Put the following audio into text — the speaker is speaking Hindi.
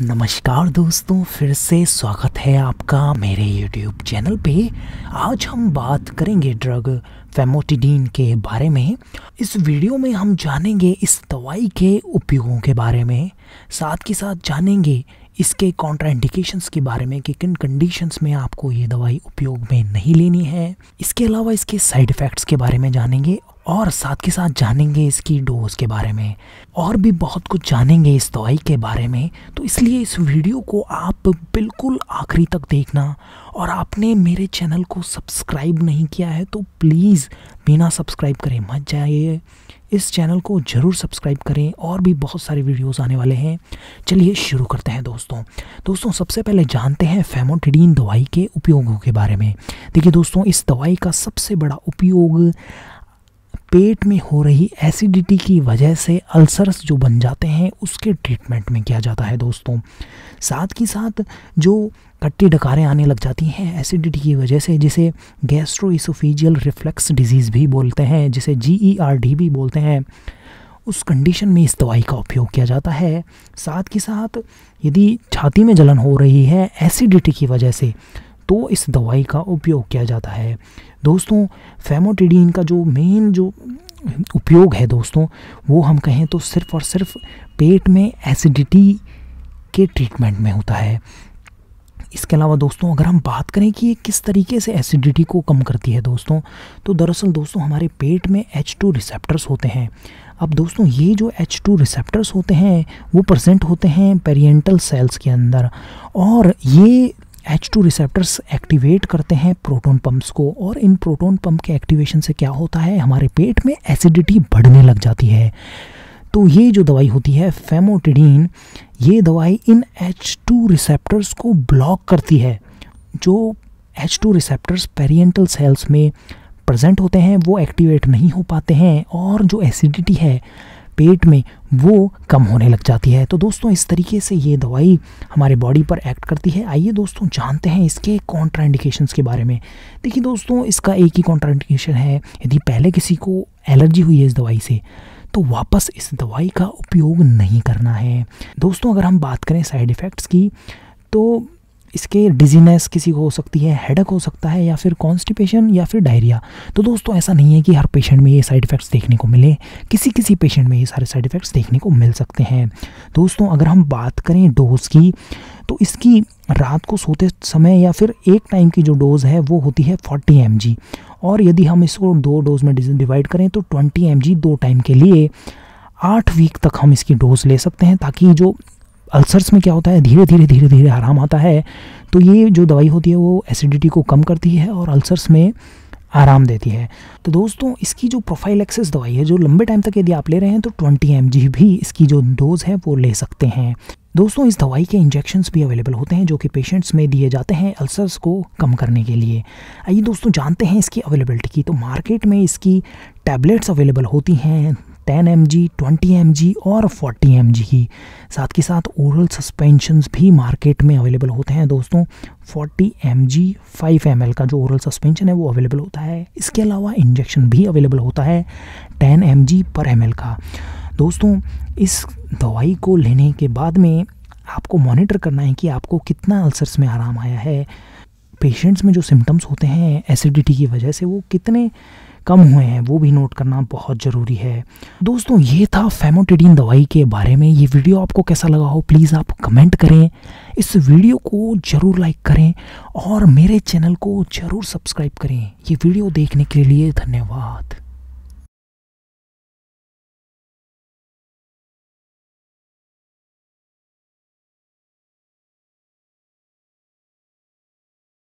नमस्कार दोस्तों, फिर से स्वागत है आपका मेरे YouTube चैनल पे। आज हम बात करेंगे ड्रग फेमोटिडीन के बारे में। इस वीडियो में हम जानेंगे इस दवाई के उपयोगों के बारे में। साथ के साथ जानेंगे इसके कॉन्ट्राइंडिकेशंस के बारे में कि किन कंडीशंस में आपको ये दवाई उपयोग में नहीं लेनी है। इसके अलावा इसके साइड इफ़ेक्ट्स के बारे में जानेंगे और साथ के साथ जानेंगे इसकी डोज के बारे में, और भी बहुत कुछ जानेंगे इस दवाई के बारे में। तो इसलिए इस वीडियो को आप बिल्कुल आखिरी तक देखना, और आपने मेरे चैनल को सब्सक्राइब नहीं किया है तो प्लीज़ बिना सब्सक्राइब करें मत जाइए। इस चैनल को ज़रूर सब्सक्राइब करें, और भी बहुत सारे वीडियोस आने वाले हैं। चलिए शुरू करते हैं दोस्तों। दोस्तों, सबसे पहले जानते हैं फेमोटिडीन दवाई के उपयोगों के बारे में। देखिए दोस्तों, इस दवाई का सबसे बड़ा उपयोग पेट में हो रही एसिडिटी की वजह से अल्सर्स जो बन जाते हैं, उसके ट्रीटमेंट में किया जाता है दोस्तों। साथ ही साथ जो कट्टी डकारें आने लग जाती हैं एसिडिटी की वजह से, जिसे गैस्ट्रोइसोफीजियल रिफ्लेक्स डिज़ीज़ भी बोलते हैं, जिसे जी ई आर डी भी बोलते हैं, उस कंडीशन में इस दवाई का उपयोग किया जाता है। साथ ही साथ यदि छाती में जलन हो रही है एसिडिटी की वजह से तो इस दवाई का उपयोग किया जाता है। दोस्तों फेमोटिडीन का जो मेन जो उपयोग है दोस्तों, वो हम कहें तो सिर्फ़ और सिर्फ़ पेट में एसिडिटी के ट्रीटमेंट में होता है। इसके अलावा दोस्तों, अगर हम बात करें कि ये किस तरीके से एसिडिटी को कम करती है दोस्तों तो दरअसल दोस्तों, हमारे पेट में एच टू रिसेप्टर्स होते हैं। अब दोस्तों, ये जो एच टू रिसेप्टर्स होते हैं, वो प्रेजेंट होते हैं पेरियंटल सेल्स के अंदर और ये एच टू रिसेप्टर्स एक्टिवेट करते हैं प्रोटोन पम्प्स को और इन प्रोटोन पम्प के एक्टिवेशन से क्या होता है? हमारे पेट में एसिडिटी बढ़ने लग जाती है। तो ये जो दवाई होती है फेमोटिडीन ये दवाई इन एच टू रिसेप्टर्स को ब्लॉक करती है। जो H two receptors parietal cells में प्रेजेंट होते हैं, वो एक्टिवेट नहीं हो पाते हैं और जो एसिडिटी है पेट में वो कम होने लग जाती है। तो दोस्तों, इस तरीके से ये दवाई हमारे बॉडी पर एक्ट करती है। आइए दोस्तों, जानते हैं इसके कॉन्ट्राइंडिकेशंस के बारे में। देखिए दोस्तों, इसका एक ही कॉन्ट्राइंडिकेशन है। यदि पहले किसी को एलर्जी हुई है इस दवाई से तो वापस इस दवाई का उपयोग नहीं करना है। दोस्तों, अगर हम बात करें साइड इफ़ेक्ट्स की तो इसके डिजीनेस किसी को हो सकती है हेडक हो सकता है, या फिर कॉन्स्टिपेशन या फिर डायरिया तो दोस्तों, ऐसा नहीं है कि हर पेशेंट में ये साइड इफ़ेक्ट्स देखने को मिले। किसी किसी पेशेंट में ये सारे साइड इफ़ेक्ट्स देखने को मिल सकते हैं। दोस्तों, अगर हम बात करें डोज की तो इसकी रात को सोते समय या फिर एक टाइम की जो डोज़ है, वो होती है फोर्टी एम और यदि हम इसको दो डोज में डिवाइड करें तो ट्वेंटी एम दो टाइम के लिए आठ वीक तक हम इसकी डोज ले सकते हैं, ताकि जो अल्सर्स में क्या होता है? धीरे धीरे धीरे धीरे आराम आता है। तो ये जो दवाई होती है, वो एसिडिटी को कम करती है और अल्सर्स में आराम देती है। तो दोस्तों, इसकी जो प्रोफ़ाइल एक्सेस दवाई है, जो लंबे टाइम तक यदि आप ले रहे हैं तो ट्वेंटी एम भी इसकी जो डोज है, वो ले सकते हैं। दोस्तों, इस दवाई के इंजेक्शन्स भी अवेलेबल होते हैं, जो कि पेशेंट्स में दिए जाते हैं अल्सर्स को कम करने के लिए। आइए दोस्तों, जानते हैं इसकी अवेलेबिलिटी की। तो मार्केट में इसकी टैबलेट्स अवेलेबल होती हैं ten M G twenty M G और फोर्टी एम जी की साथ के साथ ओरल सस्पेंशंस भी मार्केट में अवेलेबल होते हैं दोस्तों। Forty M G five M L का जो ओरल सस्पेंशन है वो अवेलेबल होता है। इसके अलावा इंजेक्शन भी अवेलेबल होता है टेन एम जी पर एम एल का। दोस्तों, इस दवाई को लेने के बाद में आपको मॉनिटर करना है कि आपको कितना अल्सर्स में आराम आया है। पेशेंट्स में जो सिम्टम्स होते हैं एसिडिटी की वजह से वो कितने कम हुए हैं, वो भी नोट करना बहुत ज़रूरी है। दोस्तों, ये था फेमोटिडीन दवाई के बारे में। ये वीडियो आपको कैसा लगा हो प्लीज़ आप कमेंट करें। इस वीडियो को ज़रूर लाइक करें और मेरे चैनल को ज़रूर सब्सक्राइब करें। ये वीडियो देखने के लिए धन्यवाद।